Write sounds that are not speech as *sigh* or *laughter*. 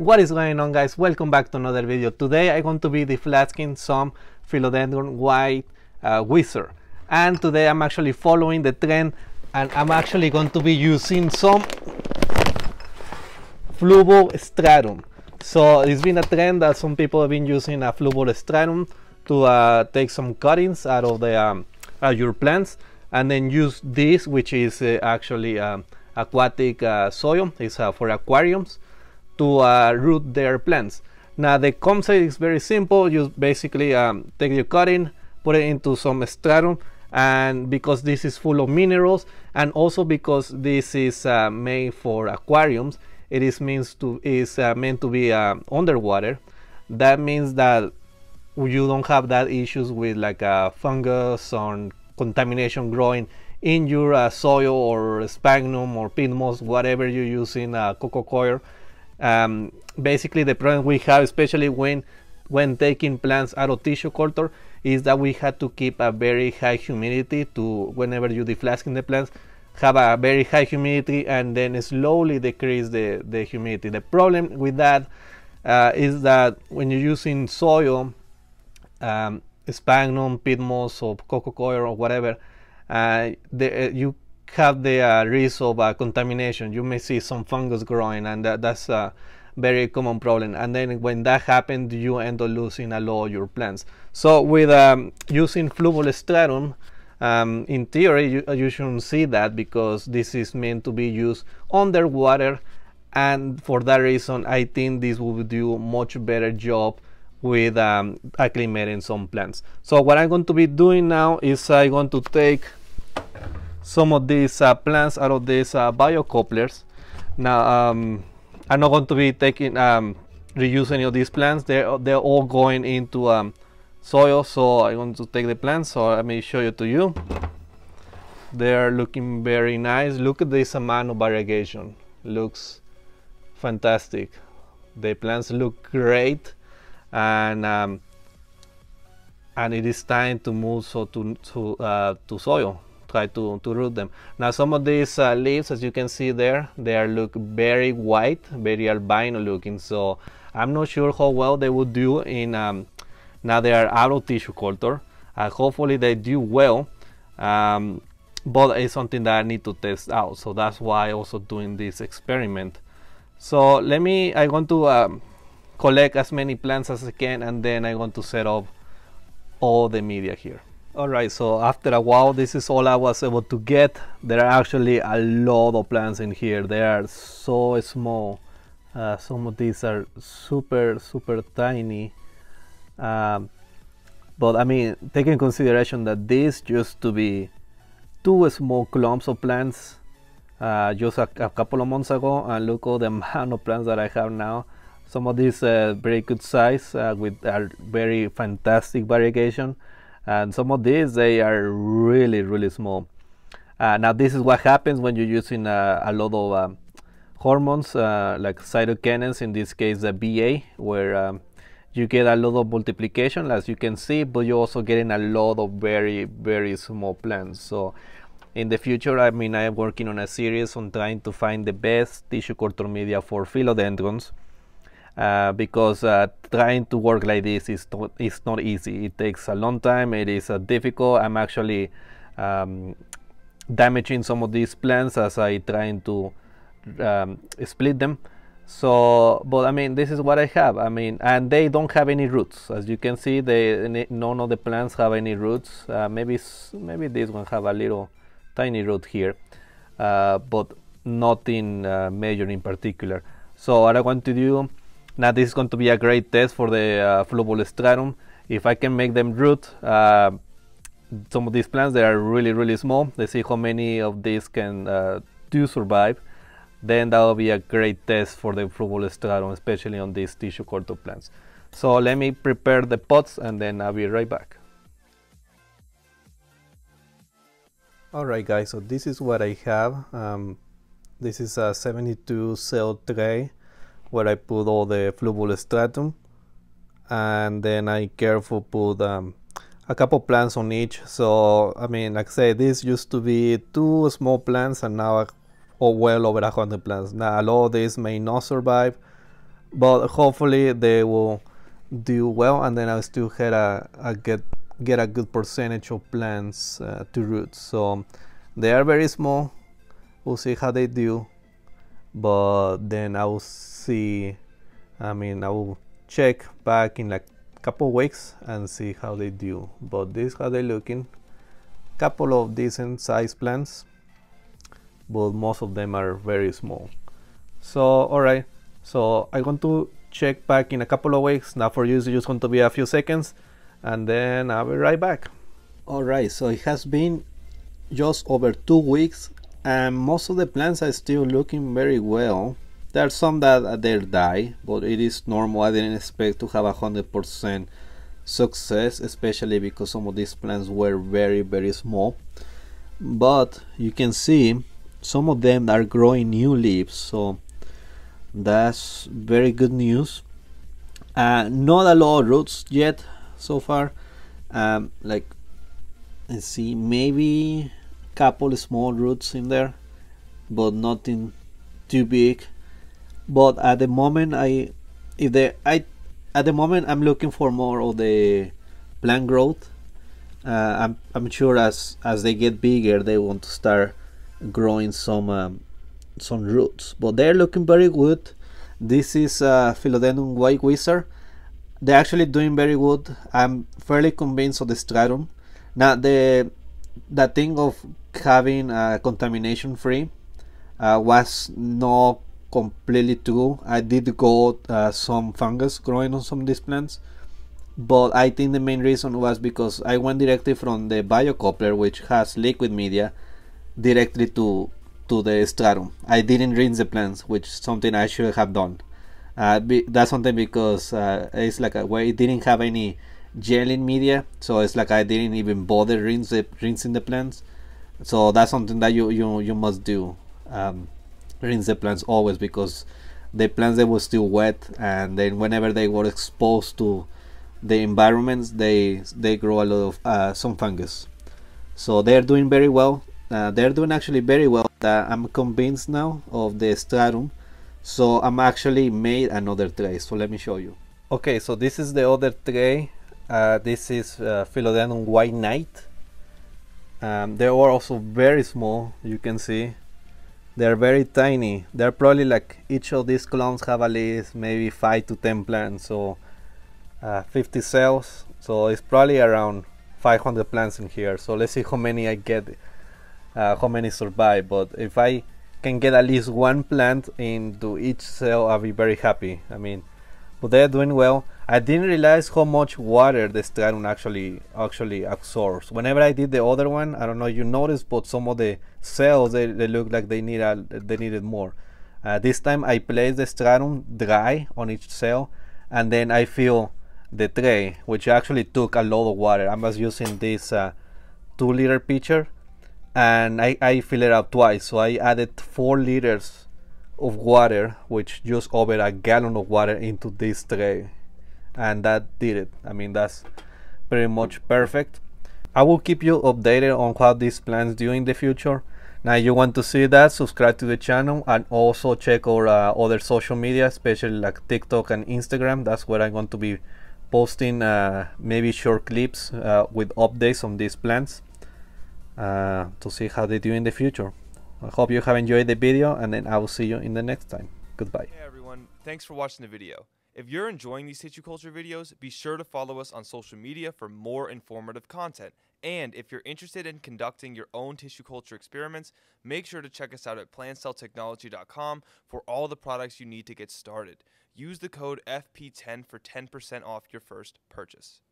What is going on guys? Welcome back to another video. Today I'm going to be deflasking some philodendron white uh, wizard and today I'm actually following the trend and I'm actually going to be using some stratum. So it's been a trend that some people have been using a stratum to uh, take some cuttings out of the um, your plants and then use this which is uh, actually um, aquatic uh, soil. It's uh, for aquariums to uh, root their plants. Now the concept is very simple. You basically um, take your cutting, put it into some stratum, and because this is full of minerals, and also because this is uh, made for aquariums, it is means to is uh, meant to be uh, underwater. That means that you don't have that issues with like a uh, fungus or contamination growing in your uh, soil or sphagnum or peat moss, whatever you use in uh, coco coir um, basically, the problem we have, especially when when taking plants out of tissue culture, is that we had to keep a very high humidity to whenever you deflasking the plants have a very high humidity and then slowly decrease the, the humidity. The problem with that uh, is that when you're using soil, um, sphagnum, peat moss, or coco coir, or whatever, uh, the, uh, you have the uh, risk of uh, contamination. You may see some fungus growing, and that, that's a very common problem. And then when that happens, you end up losing a lot of your plants. So with um, using stratum, um, in theory, you, you shouldn't see that because this is meant to be used underwater. And for that reason, I think this will do much better job with um, acclimating some plants. So what I'm going to be doing now is I'm going to take some of these uh, plants out of these uh, biocouplers. Now, um, I'm not going to be taking um, reuse any of these plants. They're they're all going into um, soil. So I'm going to take the plants. So let me show you to you. They're looking very nice. Look at this amount of variegation. Looks fantastic. The plants look great, and um, and it is time to move so to to uh, to soil try to, to root them. Now some of these uh, leaves, as you can see there, they are look very white, very albino looking. So I'm not sure how well they would do in, um, now they are out of tissue culture. Uh, hopefully they do well, um, but it's something that I need to test out. So that's why also doing this experiment. So let me, I want to um, collect as many plants as I can and then I want to set up all the media here. Alright, so after a while, this is all I was able to get. There are actually a lot of plants in here. They are so small. Uh, some of these are super, super tiny. Um, but I mean, take in consideration that these used to be two small clumps of plants uh, just a, a, couple of months ago. And look at the *laughs* amount of plants that I have now. Some of these uh, very good size uh, with a very fantastic variegation and some of these they are really really small. Uh, now this is what happens when you're using uh, a lot of um, hormones uh, like cytokinins in this case the BA where um, you get a lot of multiplication as you can see but you're also getting a lot of very very small plants. So in the future I mean I am working on a series on trying to find the best tissue culture media for philodendrons uh, because uh, trying to work like this is not, is not easy. It takes a long time. It is uh, difficult. I'm actually um, damaging some of these plants as I trying to um, split them. So, but I mean, this is what I have. I mean, and they don't have any roots. As you can see, they none of the plants have any roots. Uh, maybe maybe this one have a little tiny root here, uh, but nothing major in particular. So what I want to do now this is going to be a great test for the uh, stratum. If I can make them root uh, some of these plants, they are really, really small. Let's see how many of these can uh, do survive. Then that will be a great test for the stratum, especially on these tissue culture plants. So let me prepare the pots and then I'll be right back. Alright guys, so this is what I have. Um, this is a 72 cell tray where I put all the Fluval stratum and then I carefully put um, a couple plants on each. So I mean like I say this used to be two small plants and now oh, well over a hundred plants. Now a lot of these may not survive but hopefully they will do well and then I'll still had a, a get get a good percentage of plants uh, to root. So they are very small. We'll see how they do but then I will see I mean I will check back in like a couple weeks and see how they do. But this how they looking. Couple of decent size plants but most of them are very small. So all right. So I'm going to check back in a couple of weeks. Now for you it's just going to be a few seconds and then I'll be right back. All right. So it has been just over two weeks and most of the plants are still looking very well. There are some that they die but it is normal. I didn't expect to have a hundred percent success especially because some of these plants were very very small. But you can see some of them are growing new leaves so that's very good news. Uh, not a lot of roots yet so far. Um, like let's see maybe couple small roots in there but nothing too big. But at the moment I if the I at the moment I'm looking for more of the plant growth. Uh, I'm, I'm sure as as they get bigger they want to start growing some um, some roots. But they're looking very good. This is uh, Philodendron White Wizard. They're actually doing very good. I'm fairly convinced of the stratum. Now the the thing of having uh, contamination free uh, was not completely true I did got uh, some fungus growing on some of these plants but I think the main reason was because I went directly from the biocoupler which has liquid media directly to to the stratum. I didn't rinse the plants, which is something I should have done. Uh, be, that's something because uh, it's like a, where it didn't have any gelling media, so it's like I didn't even bother rinse the, rinsing the plants. So that's something that you you you must do. Um, rinse the plants always because the plants they were still wet, and then whenever they were exposed to the environments they they grow a lot of uh, some fungus. So they're doing very well. Uh, they're doing actually very well. Uh, I'm convinced now of the stratum. So I'm actually made another tray. So let me show you. Okay so this is the other tray. Uh, this is uh, Philodendron White Knight um, they are also very small you can see. They're very tiny. They're probably like each of these clones have at least maybe 5 to 10 plants so uh, 50 cells. So it's probably around 500 plants in here. So let's see how many I get uh, how many survive. But if I can get at least one plant into each cell I'll be very happy. I mean but they're doing well I didn't realize how much water the stratum actually actually absorbs. Whenever I did the other one I don't know you noticed but some of the cells they, they look like they need a, they needed more. Uh, this time I placed the stratum dry on each cell and then I fill the tray which actually took a lot of water. I was using this uh, two liter pitcher and I, I fill it up twice. So I added four liters of water which just over a gallon of water into this tray and that did it I mean that's pretty much perfect I will keep you updated on how these plants do in the future now you want to see that subscribe to the channel and also check our uh, other social media especially like TikTok and Instagram that's where I'm going to be posting uh, maybe short clips uh, with updates on these plants uh, to see how they do in the future. I hope you have enjoyed the video and then I will see you in the next time. Goodbye. Hey everyone, thanks for watching the video. If you're enjoying these tissue culture videos, be sure to follow us on social media for more informative content. And if you're interested in conducting your own tissue culture experiments, make sure to check us out at plantcelltechnology.com for all the products you need to get started. Use the code FP10 for 10% off your first purchase.